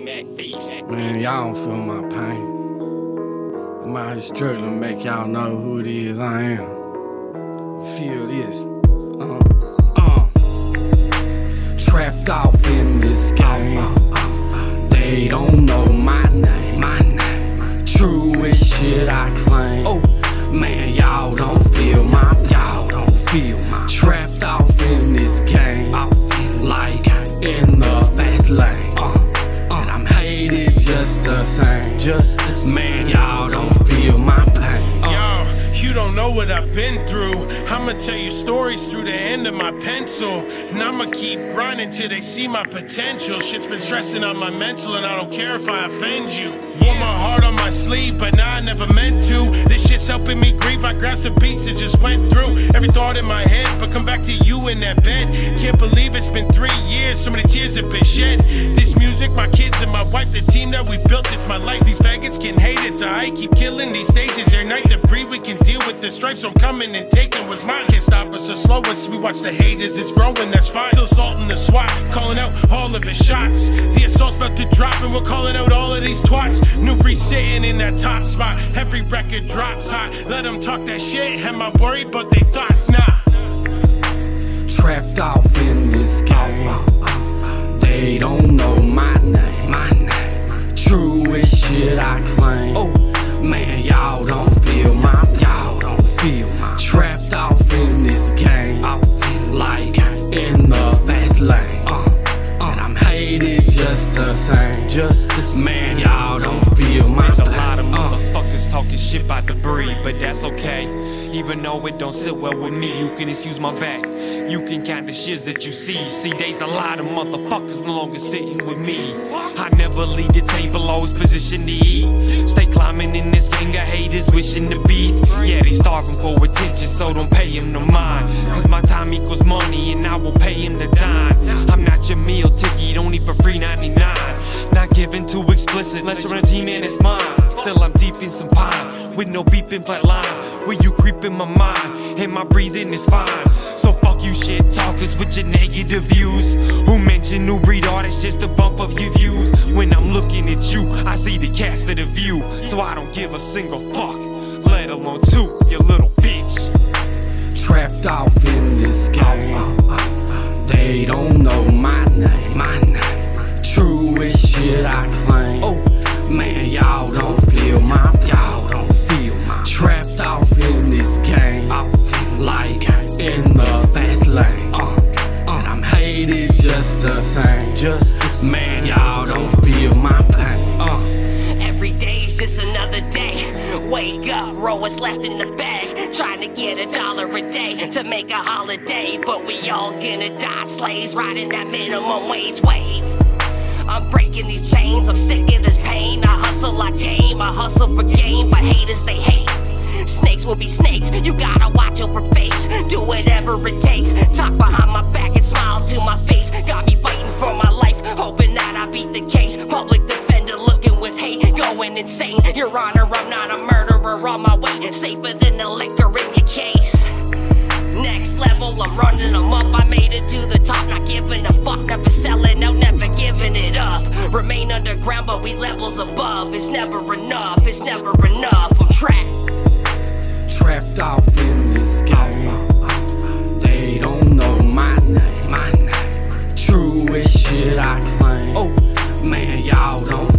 Man, y'all don't feel my pain. I'm out here struggling to make y'all know who it is I am. Feel this. Uh, uh. Trapped off in this game. They don't know my name. My name. True as shit I claim. Oh, man, y'all don't feel my. Y'all don't feel my. The same. Just the same. Man, y'all don't feel my pain. You don't know what I've been through. I'ma tell you stories through the end of my pencil. And I'ma keep grinding till they see my potential. Shit's been stressing on my mental, and I don't care if I offend you. Wore my heart on my sleeve, but nah, I never meant to. This shit's helping me grieve. I grasped the beats that just went through every thought in my head, but come back to you in that bed. Can't believe it's been three years, so many tears have been shed. This music, my kids and my wife, the team that we built, it's my life. These faggots can hate it, so I keep killing these stages. Every night to breathe, we can deal with the stripes. I'm coming and taking what's mine. Can't stop us or slow us. We watch the haters, it's growing, that's fine. Still salting the SWAT, calling out all of his shots. The assault's about to drop, and we're calling out all of these twats. Nu Breed sitting in that top spot. Every record drops hot. Let them talk that shit. Am I worried? But they thoughts, nah. trapped off in this game. They don't know. My name. Same. Just the same. Man, y'all don't feel my There's a lot of Uh. motherfuckers talking shit about the breed, but that's okay. Even though it don't sit well with me, you can excuse my back. You can count the shits that you see. See, there's a lot of motherfuckers no longer sitting with me. I never leave the table, always position to eat. Stay climbing in this gang of haters, wishing to beat. Yeah, they starving for attention, so don't pay him no mind. Cause my time equals money, and I will pay him the dime. Your meal ticket, only for free 99. Not giving too explicit, unless you're on a team and it's mine. Till I'm deep in some pine, with no beeping flat line. Where you creep in my mind, and my breathing is fine. So fuck you shit talkers with your negative views. Who mentioned Nu Breed art, it's just a bump of your views. When I'm looking at you, I see the cast of the view. So I don't give a single fuck, let alone two, you little bitch. trapped game. They don't know my name. My name. True as shit I claim. Oh, man, y'all don't feel my. Y'all don't feel my. Trapped off in this game. Like in the fast lane. Uh, uh, and I'm hated just the same. Just the same. Man, y'all don't feel my pain. Uh. Every day's just another day. Wake up, roll what's left in the bag. Trying to get a dollar a day to make a holiday. But we all gonna die slaves riding that minimum wage wave. I'm breaking these chains, I'm sick of this pain. I hustle, I game, I hustle for game, but haters they hate. Snakes will be snakes, you gotta watch over face. Do whatever it takes. Talk behind my back and smile to my face. Got me fighting for my life, hoping that I beat the case. Public defender looking with hate, going insane. Your honor, I'm not a murderer on my way. Safer than the liquor in your case. Next level, I'm running them up. I made it to the top, not giving a fuck, never selling out, never giving it up. Remain underground, but we levels above. It's never enough, it's never enough. I'm trapped. trapped off in this game. They don't know my name. My name. True as shit I claim. Oh, man, y'all don't